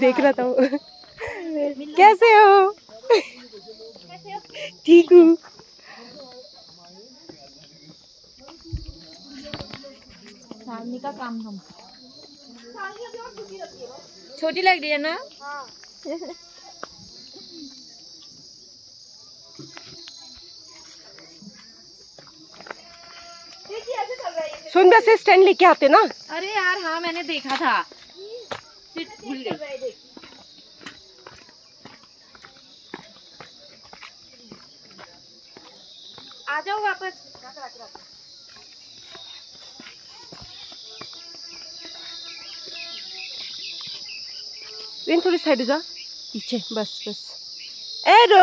देख रहा था वो। कैसे हो? ठीक हूँ। का काम हम छोटी लग रही है ना? सुन वैसे स्टैंड लेके आते ना? अरे यार हाँ मैंने देखा था। भूल गई। आ जाओ वापस। थोड़ी साइड जा। पीछे बस बस। एरो